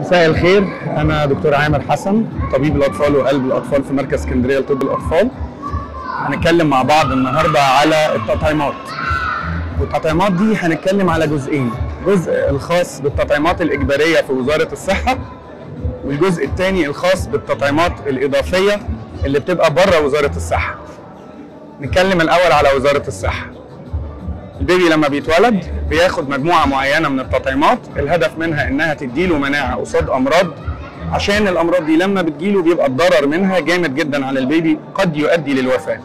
مساء الخير. أنا دكتور عامر حسن طبيب الأطفال وقلب الأطفال في مركز اسكندرية لطب الأطفال. هنتكلم مع بعض النهارده على التطعيمات. والتطعيمات دي هنتكلم على جزئين. جزء الخاص بالتطعيمات الإجبارية في وزارة الصحة والجزء الثاني الخاص بالتطعيمات الإضافية اللي بتبقى بره وزارة الصحة. نتكلم الأول على وزارة الصحة. البيبي لما بيتولد بياخد مجموعة معينة من التطعيمات الهدف منها إنها تديله مناعة قصاد أمراض عشان الأمراض دي لما بتجيله بيبقى الضرر منها جامد جدا على البيبي قد يؤدي للوفاة.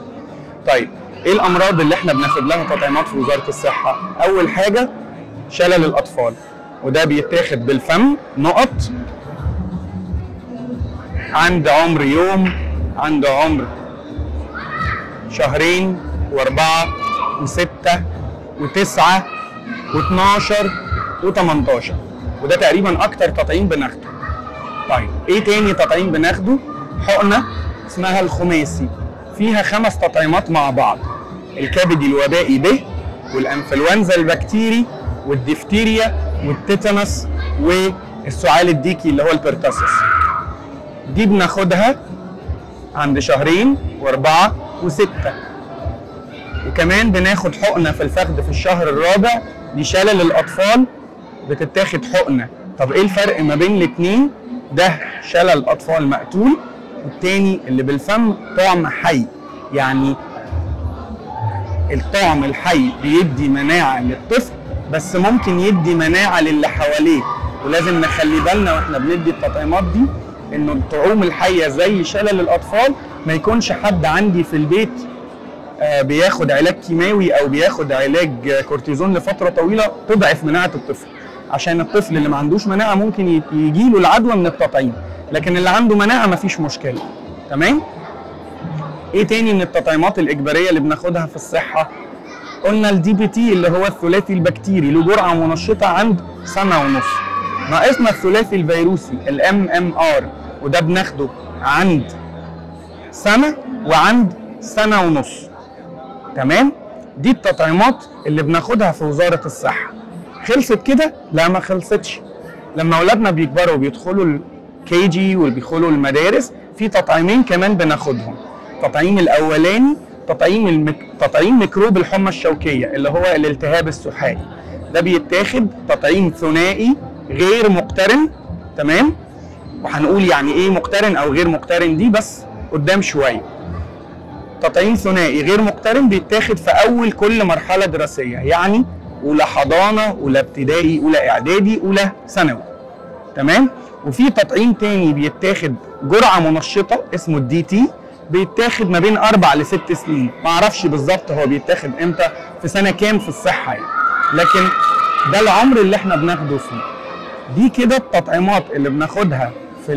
طيب إيه الأمراض اللي إحنا بناخد لها تطعيمات في وزارة الصحة؟ أول حاجة شلل الأطفال وده بيتاخد بالفم نقط عند عمر يوم عند عمر شهرين وأربعة وستة وتسعة و12 و18 وده تقريبا أكتر تطعيم بناخده. طيب إيه تاني تطعيم بناخده؟ حقنة اسمها الخماسي. فيها خمس تطعيمات مع بعض. الكبدي الوبائي ب والإنفلونزا البكتيري والدفتيريا والتيتانوس والسعال الديكي اللي هو البرتاسس دي بناخدها عند شهرين وأربعة وستة. وكمان بناخد حقنة في الفخذ في الشهر الرابع لشلل الاطفال بتتاخد حقنة. طب إيه الفرق ما بين الاثنين ده شلل اطفال مقتول والتاني اللي بالفم طعم حي. يعني الطعم الحي بيدي مناعة للطفل بس ممكن يدي مناعة للي حواليه. ولازم نخلي بالنا وإحنا بندي التطعيمات دي إنه الطعوم الحية زي شلل الاطفال ما يكونش حد عندي في البيت بياخد علاج كيماوي أو بياخد علاج كورتيزون لفترة طويلة تضعف مناعة الطفل. عشان الطفل اللي ما عندوش مناعة ممكن يجي له العدوى من التطعيم. لكن اللي عنده مناعة ما فيش مشكلة. تمام؟ إيه تاني من التطعيمات الإجبارية اللي بناخدها في الصحة؟ قلنا ال DPT اللي هو الثلاثي البكتيري له جرعة منشطة عند سنة ونص. ناقصنا الثلاثي الفيروسي ال MMR وده بناخده عند سنة وعند سنة ونص. تمام؟ دي التطعيمات اللي بناخدها في وزارة الصحة. خلصت كده؟ لا ما خلصتش. لما أولادنا بيكبروا وبيدخلوا الـ KG وبيدخلوا المدارس في تطعيمين كمان بناخدهم. التطعيم الأولاني تطعيم المك... تطعيم ميكروب الحمى الشوكية اللي هو الالتهاب السحائي ده بيتاخد تطعيم ثنائي غير مقترن تمام؟ وهنقول يعني إيه مقترن أو غير مقترن دي بس قدام شوية. تطعيم ثنائي غير مقترن بيتاخد في أول كل مرحلة دراسية يعني أولى حضانة أولى ابتدائي أولى إعدادي أولى ثانوي. تمام؟ وفي تطعيم تاني بيتاخد جرعة منشطة اسمه الـ DT بيتاخد ما بين أربع لست سنين. ما أعرفش بالظبط هو بيتاخد إمتى في سنة كام في الصحة يعني. لكن ده العمر اللي إحنا بناخده فيه. دي كده التطعيمات اللي بناخدها في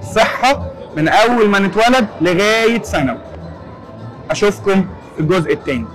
الصحه من أول ما نتولد لغاية ثانوي. أشوفكم في الجزء الثاني